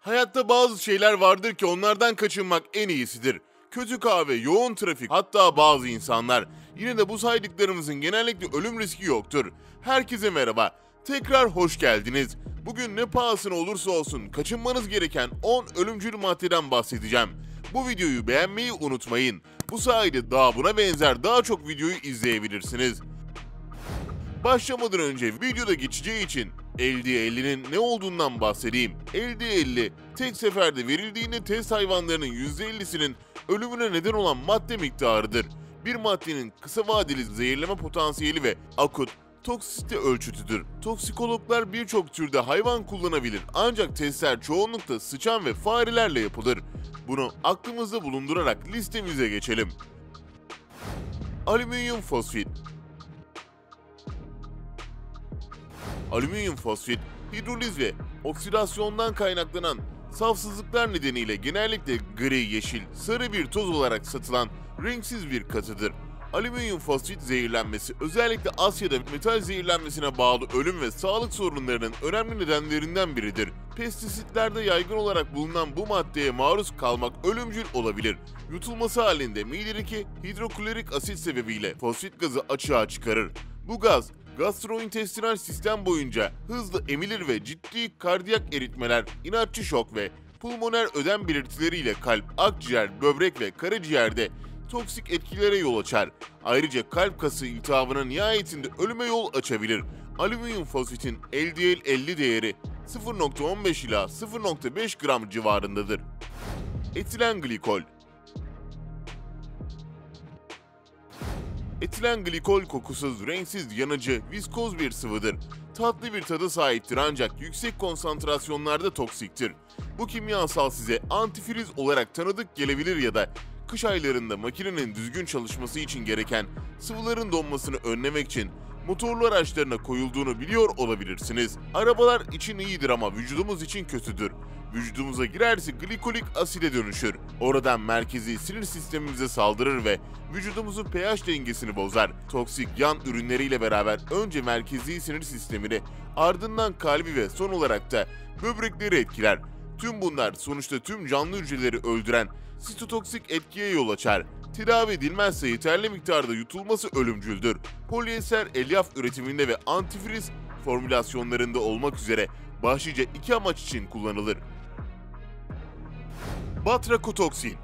Hayatta bazı şeyler vardır ki onlardan kaçınmak en iyisidir. Kötü kahve, yoğun trafik, hatta bazı insanlar. Yine de bu saydıklarımızın genellikle ölüm riski yoktur. Herkese merhaba. Tekrar hoş geldiniz. Bugün ne pahasına olursa olsun kaçınmanız gereken 10 ölümcül maddeden bahsedeceğim. Bu videoyu beğenmeyi unutmayın. Bu sayede daha buna benzer daha çok videoyu izleyebilirsiniz. Başlamadan önce videoda geçeceği için LD50'nin ne olduğundan bahsedeyim. LD50 tek seferde verildiğinde test hayvanlarının %50'sinin ölümüne neden olan madde miktarıdır. Bir maddenin kısa vadeli zehirleme potansiyeli ve akut toksite ölçütüdür. Toksikologlar birçok türde hayvan kullanabilir ancak testler çoğunlukla sıçan ve farelerle yapılır. Bunu aklımızda bulundurarak listemize geçelim. Alüminyum fosfit Alüminyum fosfit, hidroliz ve oksidasyondan kaynaklanan safsızlıklar nedeniyle genellikle gri, yeşil, sarı bir toz olarak satılan renksiz bir katıdır. Alüminyum fosfit zehirlenmesi özellikle Asya'da metal zehirlenmesine bağlı ölüm ve sağlık sorunlarının önemli nedenlerinden biridir. Pestisitlerde yaygın olarak bulunan bu maddeye maruz kalmak ölümcül olabilir. Yutulması halinde midedeki hidroklorik asit sebebiyle fosfit gazı açığa çıkarır. Bu gaz gastrointestinal sistem boyunca hızlı emilir ve ciddi kardiyak eritmeler, inatçı şok ve pulmoner ödem belirtileriyle kalp, akciğer, böbrek ve karaciğerde toksik etkilere yol açar. Ayrıca kalp kası iltihabının nihayetinde ölüme yol açabilir. Alüminyum fosfitin LDL-50 değeri 0.15 ila 0.5 gram civarındadır. Etilen glikol Etilen glikol kokusuz, renksiz, yanıcı, viskoz bir sıvıdır. Tatlı bir tadı sahiptir ancak yüksek konsantrasyonlarda toksiktir. Bu kimyasal size antifriz olarak tanıdık gelebilir ya da kış aylarında makinenin düzgün çalışması için gereken sıvıların donmasını önlemek için motorlu araçlarına koyulduğunu biliyor olabilirsiniz. Arabalar için iyidir ama vücudumuz için kötüdür. Vücudumuza girerse glikolik aside dönüşür. Oradan merkezi sinir sistemimize saldırır ve vücudumuzun pH dengesini bozar. Toksik yan ürünleriyle beraber önce merkezi sinir sistemini, ardından kalbi ve son olarak da böbrekleri etkiler. Tüm bunlar sonuçta tüm canlı hücreleri öldüren sitotoksik etkiye yol açar. Tedavi edilmezse yeterli miktarda yutulması ölümcüldür. Polyester elyaf üretiminde ve antifriz formülasyonlarında olmak üzere başlıca iki amaç için kullanılır. Batrakotoksin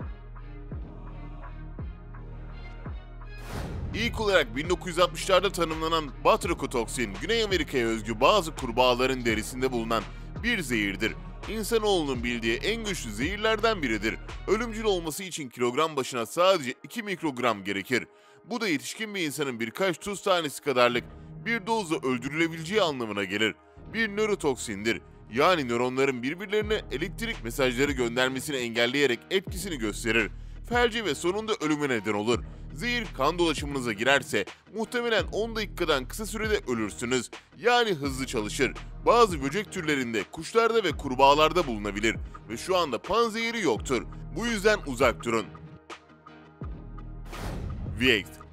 İlk olarak 1960'larda tanımlanan batrakotoksin, Güney Amerika'ya özgü bazı kurbağaların derisinde bulunan bir zehirdir. İnsanoğlunun bildiği en güçlü zehirlerden biridir. Ölümcül olması için kilogram başına sadece 2 mikrogram gerekir. Bu da yetişkin bir insanın birkaç tuz tanesi kadarlık bir dozla öldürülebileceği anlamına gelir. Bir nörotoksindir. Yani nöronların birbirlerine elektrik mesajları göndermesini engelleyerek etkisini gösterir. Felci ve sonunda ölüme neden olur. Zehir kan dolaşımınıza girerse muhtemelen 10 dakikadan kısa sürede ölürsünüz. Yani hızlı çalışır. Bazı böcek türlerinde, kuşlarda ve kurbağalarda bulunabilir ve şu anda panzehiri yoktur. Bu yüzden uzak durun. VX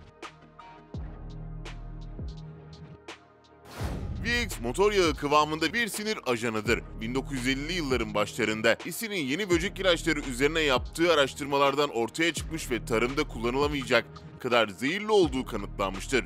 VX motor yağı kıvamında bir sinir ajanıdır. 1950'li yılların başlarında ISI'nin yeni böcek ilaçları üzerine yaptığı araştırmalardan ortaya çıkmış ve tarımda kullanılamayacak kadar zehirli olduğu kanıtlanmıştır.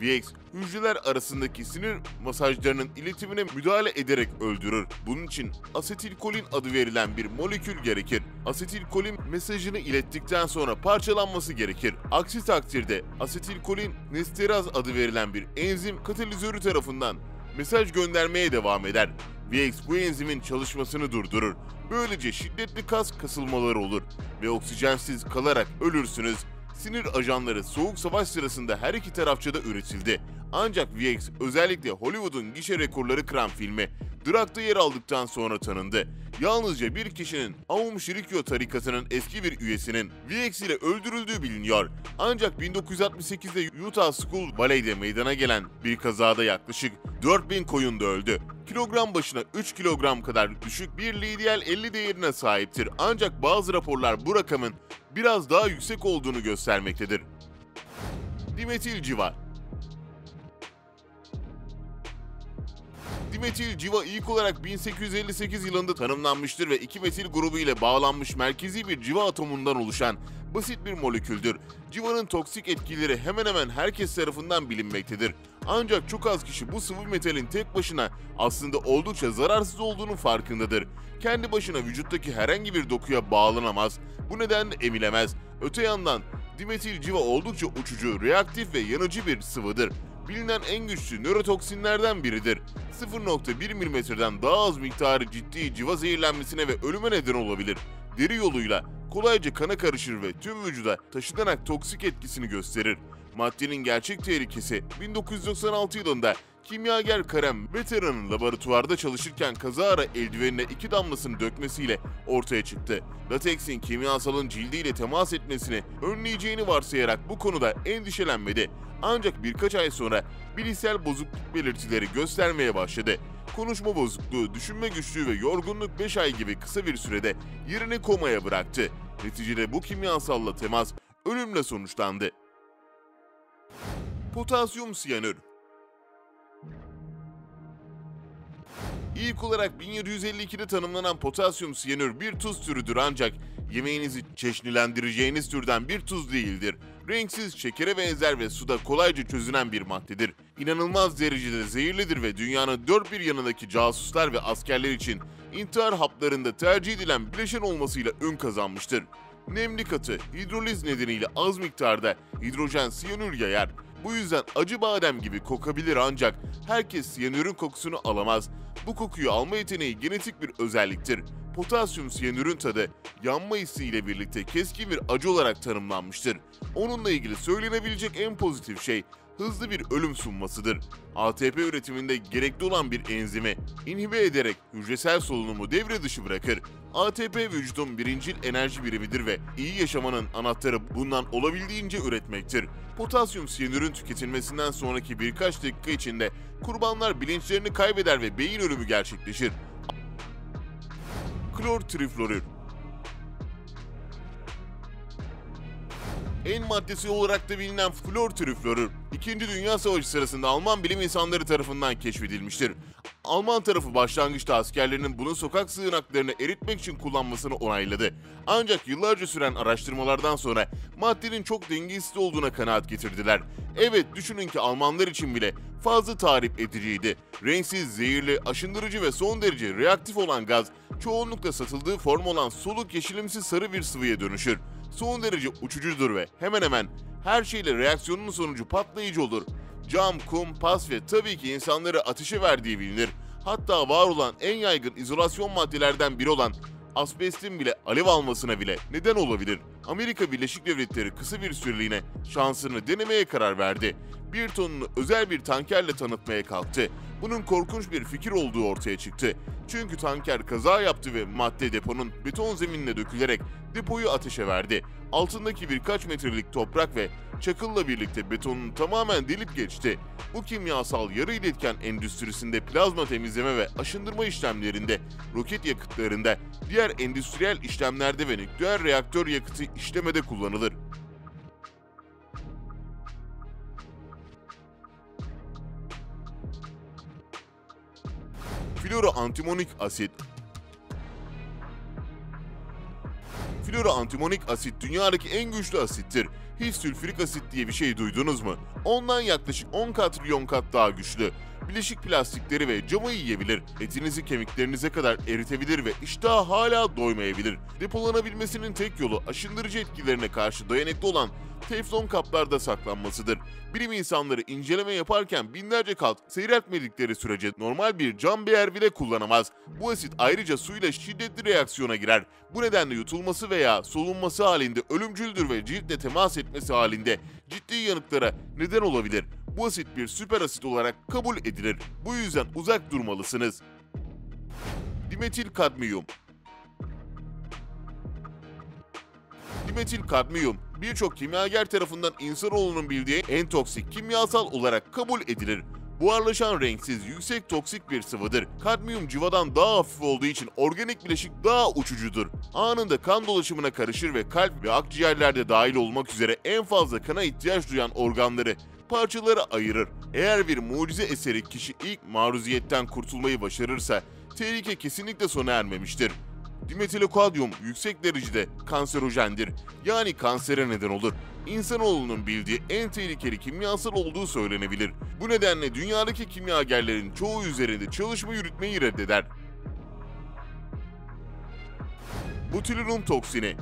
VX, hücreler arasındaki sinir masajlarının iletimine müdahale ederek öldürür. Bunun için asetilkolin adı verilen bir molekül gerekir. Asetilkolin mesajını ilettikten sonra parçalanması gerekir. Aksi takdirde asetilkolin nesteraz adı verilen bir enzim katalizörü tarafından mesaj göndermeye devam eder. VX bu enzimin çalışmasını durdurur. Böylece şiddetli kas kasılmaları olur ve oksijensiz kalarak ölürsünüz. Sinir ajanları soğuk savaş sırasında her iki tarafça da üretildi. Ancak VX özellikle Hollywood'un gişe rekorları kıran filmi Drak'ta yer aldıktan sonra tanındı. Yalnızca bir kişinin Aum Shirikyo tarikatının eski bir üyesinin VX ile öldürüldüğü biliniyor. Ancak 1968'de Utah School Ballet'de meydana gelen bir kazada yaklaşık 4000 koyun da öldü. Kilogram başına 3 kilogram kadar düşük bir LDL 50 değerine sahiptir. Ancak bazı raporlar bu rakamın biraz daha yüksek olduğunu göstermektedir. Dimetil civar Dimetil civa ilk olarak 1858 yılında tanımlanmıştır ve 2 metil grubu ile bağlanmış merkezi bir civa atomundan oluşan basit bir moleküldür. Civanın toksik etkileri hemen hemen herkes tarafından bilinmektedir. Ancak çok az kişi bu sıvı metalin tek başına aslında oldukça zararsız olduğunun farkındadır. Kendi başına vücuttaki herhangi bir dokuya bağlanamaz. Bu nedenle emilemez. Öte yandan dimetil civa oldukça uçucu, reaktif ve yanıcı bir sıvıdır. Bilinen en güçlü nörotoksinlerden biridir. 0.1 milimetreden daha az miktarı ciddi civa zehirlenmesine ve ölüme neden olabilir. Deri yoluyla kolayca kana karışır ve tüm vücuda taşınarak toksik etkisini gösterir. Maddenin gerçek tehlikesi 1996 yılında kimyager Karem Veteran'ın laboratuvarda çalışırken kazara eldivenine iki damlasını dökmesiyle ortaya çıktı. Lateksin kimyasalın cildiyle temas etmesini önleyeceğini varsayarak bu konuda endişelenmedi. Ancak birkaç ay sonra bilişsel bozukluk belirtileri göstermeye başladı. Konuşma bozukluğu, düşünme güçlüğü ve yorgunluk 5 ay gibi kısa bir sürede yerini komaya bıraktı. Neticede bu kimyasalla temas ölümle sonuçlandı. Potasyum siyanür İlk olarak 1752'de tanımlanan potasyum siyanür bir tuz türüdür ancak yemeğinizi çeşnilendireceğiniz türden bir tuz değildir. Renksiz, şekere benzer ve suda kolayca çözünen bir maddedir. İnanılmaz derecede zehirlidir ve dünyanın dört bir yanındaki casuslar ve askerler için intihar haplarında tercih edilen bileşen olmasıyla ün kazanmıştır. Nemli katı, hidroliz nedeniyle az miktarda hidrojen siyanür yayar. Bu yüzden acı badem gibi kokabilir ancak herkes siyanürün kokusunu alamaz. Bu kokuyu alma yeteneği genetik bir özelliktir. Potasyum siyanürün tadı yanma hissiyle birlikte keskin bir acı olarak tanımlanmıştır. Onunla ilgili söylenebilecek en pozitif şey hızlı bir ölüm sunmasıdır. ATP üretiminde gerekli olan bir enzimi inhibe ederek hücresel solunumu devre dışı bırakır. ATP vücudun birincil enerji birimidir ve iyi yaşamanın anahtarı bundan olabildiğince üretmektir. Potasyum siyanürün tüketilmesinden sonraki birkaç dakika içinde kurbanlar bilinçlerini kaybeder ve beyin ölümü gerçekleşir. Klor triflorür En maddesi olarak da bilinen flor triflorür, İkinci Dünya Savaşı sırasında Alman bilim insanları tarafından keşfedilmiştir. Alman tarafı başlangıçta askerlerinin bunu sokak sığınaklarını eritmek için kullanmasını onayladı. Ancak yıllarca süren araştırmalardan sonra maddenin çok dengesiz olduğuna kanaat getirdiler. Evet düşünün ki Almanlar için bile fazla tarif ediciydi. Renksiz, zehirli, aşındırıcı ve son derece reaktif olan gaz çoğunlukla satıldığı form olan soluk yeşilimsi sarı bir sıvıya dönüşür. Son derece uçucudur ve hemen hemen her şeyle reaksiyonun sonucu patlayıcı olur. Cam, kum, pas ve tabii ki insanları ateşe verdiği bilinir. Hatta var olan en yaygın izolasyon maddelerden biri olan asbestin bile alev almasına bile neden olabilir. Amerika Birleşik Devletleri kısa bir süreliğine şansını denemeye karar verdi. Bir tonunu özel bir tankerle tanıtmaya kalktı. Bunun korkunç bir fikir olduğu ortaya çıktı. Çünkü tanker kaza yaptı ve madde deponun beton zeminine dökülerek depoyu ateşe verdi. Altındaki birkaç metrelik toprak ve çakılla birlikte betonun tamamen delip geçti. Bu kimyasal yarı iletken endüstrisinde plazma temizleme ve aşındırma işlemlerinde, roket yakıtlarında, diğer endüstriyel işlemlerde ve nükleer reaktör yakıtı işlemede kullanılır. Floroantimonik asit Floroantimonik asit dünyadaki en güçlü asittir. Hiç sülfürik asit diye bir şey duydunuz mu? Ondan yaklaşık 10 katrilyon kat daha güçlü. Bileşik plastikleri ve camı yiyebilir. Etinizi kemiklerinize kadar eritebilir ve iştah hala doymayabilir. Depolanabilmesinin tek yolu aşındırıcı etkilerine karşı dayanıklı olan teflon kaplarda saklanmasıdır. Bilim insanları inceleme yaparken binlerce kat seyretmedikleri sürece normal bir cam beyer bile kullanamaz. Bu asit ayrıca suyla şiddetli reaksiyona girer. Bu nedenle yutulması veya solunması halinde ölümcüldür ve ciltle temas etmesi halinde ciddi yanıklara neden olabilir. Bu asit bir süper asit olarak kabul edilir. Bu yüzden uzak durmalısınız. Dimetil kadmiyum Dimetil kadmiyum birçok kimyager tarafından insanoğlunun bildiği en toksik kimyasal olarak kabul edilir. Buharlaşan renksiz, yüksek toksik bir sıvıdır. Kadmiyum civadan daha hafif olduğu için organik bileşik daha uçucudur. Anında kan dolaşımına karışır ve kalp ve akciğerlerde dahil olmak üzere en fazla kana ihtiyaç duyan organları parçalara ayırır. Eğer bir mucize eseri kişi ilk maruziyetten kurtulmayı başarırsa tehlike kesinlikle sona ermemiştir. Dimetilikalsiyum yüksek derecede kanserojendir. Yani kansere neden olur. İnsanoğlunun bildiği en tehlikeli kimyasal olduğu söylenebilir. Bu nedenle dünyadaki kimyagerlerin çoğu üzerinde çalışma yürütmeyi reddeder. Botulinum toksini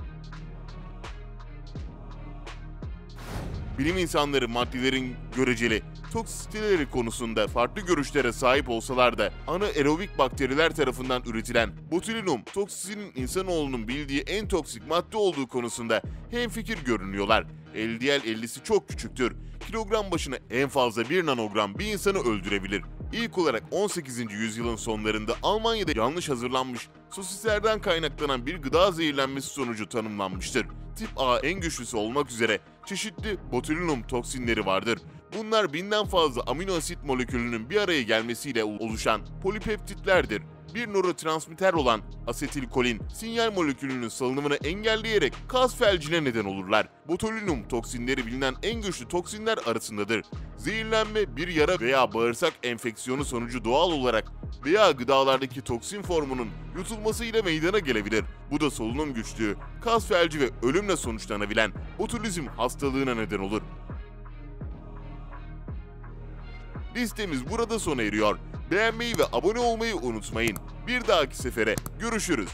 Bilim insanları maddelerin göreceli toksisiteleri konusunda farklı görüşlere sahip olsalar da anaerobik bakteriler tarafından üretilen botulinum toksisinin insanoğlunun bildiği en toksik madde olduğu konusunda hemfikir görünüyorlar. LDL 50'si çok küçüktür. Kilogram başına en fazla 1 nanogram bir insanı öldürebilir. İlk olarak 18. yüzyılın sonlarında Almanya'da yanlış hazırlanmış sosislerden kaynaklanan bir gıda zehirlenmesi sonucu tanımlanmıştır. Tip A en güçlüsü olmak üzere çeşitli botulinum toksinleri vardır. Bunlar binden fazla amino asit molekülünün bir araya gelmesiyle oluşan polipeptitlerdir. Bir nörotransmitter olan asetilkolin sinyal molekülünün salınımını engelleyerek kas felcine neden olurlar. Botulinum toksinleri bilinen en güçlü toksinler arasındadır. Zehirlenme bir yara veya bağırsak enfeksiyonu sonucu doğal olarak veya gıdalardaki toksin formunun yutulmasıyla meydana gelebilir. Bu da solunum güçlüğü, kas felci ve ölümle sonuçlanabilen botulizm hastalığına neden olur. Listemiz burada sona eriyor. Beğenmeyi ve abone olmayı unutmayın. Bir dahaki sefere görüşürüz.